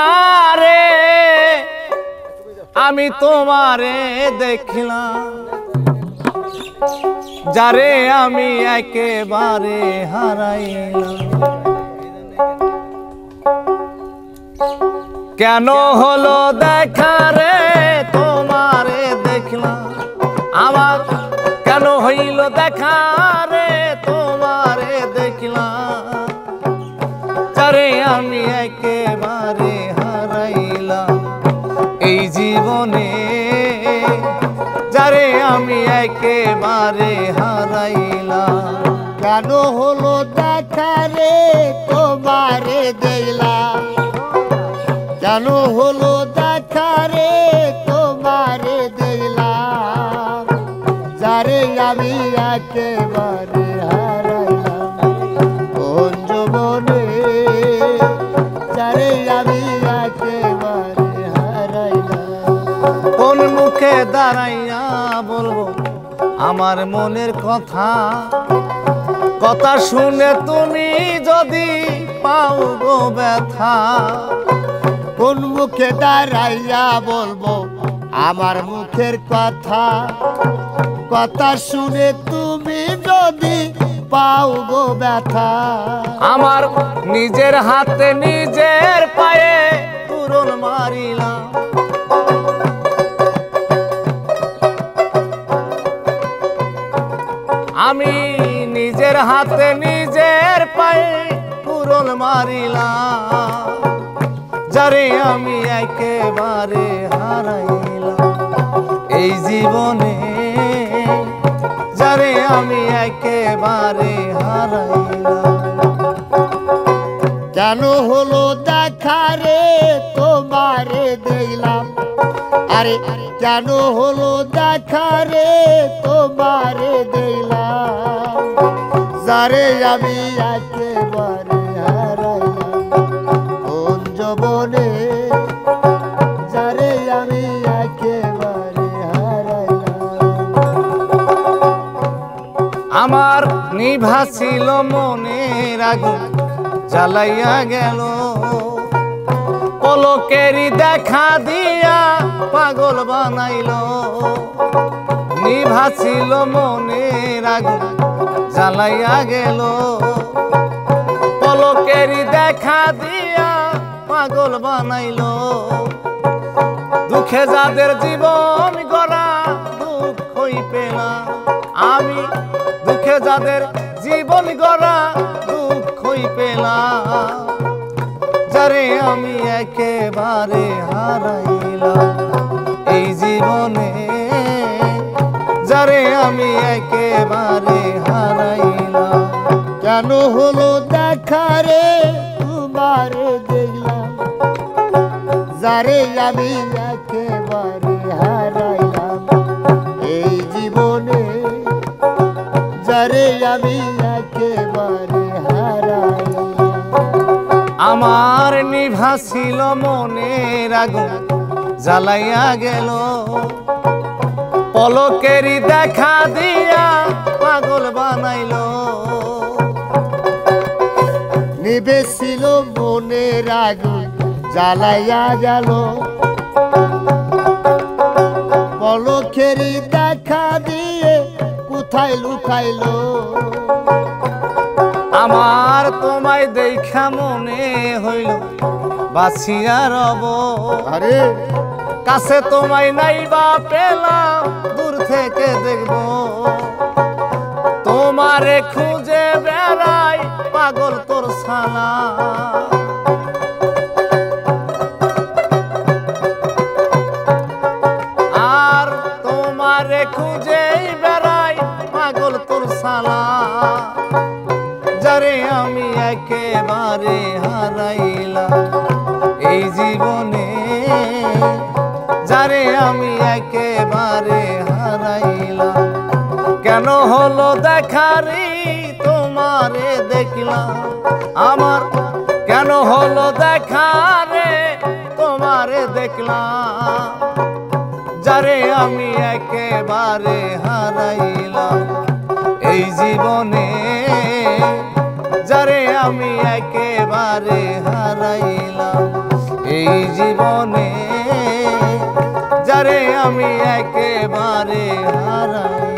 আরে, আমি তোমারে দেখলাম। যারে আমি একেবারে হারাইলাম। কেন হলো দেখা রে, তোমারে দেখলাম। আমার কেন হইল দেখা রে, তোমারে দেখলাম। যারে আমি একেবারে আমি একেবারে হারাইলাম। কেন হলো দেখা রে তোমারে দেখলাম কেন হলো দেখা রে তোমারে দেখলাম যারে আমি একেবারে বলব আমার মনের কথা কথা শুনে তুমি যদি পাও গো ব্যথা, কোন মুখে দাঁড়াইয়া বলব আমার মুখের কথা? কথা শুনে তুমি যদি পাও গো ব্যথা, আমার নিজের হাতে নিজের পায়ে আমি নিজের হাতে নিজের পায়ে পূরণ মারিলাম, যারে আমি একেবারে হারাইলাম। এই জীবনে যারে আমি একেবারে হারাইলাম। কেন হলো দেখা রে, তোমারে দেখলাম। আরে, কেন হলো দেখা রে? তোমারে দেখলাম। যারে আমি একেবারে হারাইলাম। কোন হারাইলাম। আমার নিভা ছিল মনের আগুন, জ্বালাইয়া গেল। পলকেরই দেখা দিয়া পাগল বানাইল। নিভা ছিল মনের আগুন, জ্বালাইয়া গেল। পলকেরই দেখা দিয়া পাগল বানাইল। দুঃখে যাদের জীবন গড়া দুঃখই পেলা। আমি দুঃখে যাদের জীবন গড়া দুঃখই পেলাম যারে আমি একেবারে হারাইলাম। এই জীবনে যারে আমি একেবারে হারাইলাম। কেন হলো দেখা রে তোমারে দেখলাম। যারে আমি একেবারে হারাইলাম। এই জীবনে যারে আমি আমার নিভা ছিল মনের আগুন, জ্বালাইয়া গেল। পলকেরই দেখা দিয়া পাগল বানাইল। নিবেছিল মনের আগুন, জ্বালাইয়া গেল। পলকেরই দেখা দিয়ে কোথায় লুকাইলো? আমার তোমায় দেখা মনে হইল বাছিয়া রব। আরে। কাছে তোমায় নাইবা পেলাম দূর থেকে দেখব। তোমারে খুঁজে বেড়াই পাগল তোর সালা আর তোমারে খুঁজেই বেড়াই পাগল তোর সালা একেবারে হারাইলাম এই জীবনে যারে আমি একেবারে হারাইলাম কেন হলো দেখারি তোমারে দেখলাম। আমার কেন হলো দেখারে তোমারে দেখলাম। যারে আমি একেবারে হারাইলাম। এই জীবনে আমি একেবারে হারাইলাম এই জীবনে যারে আমি একেবারে হারাইলাম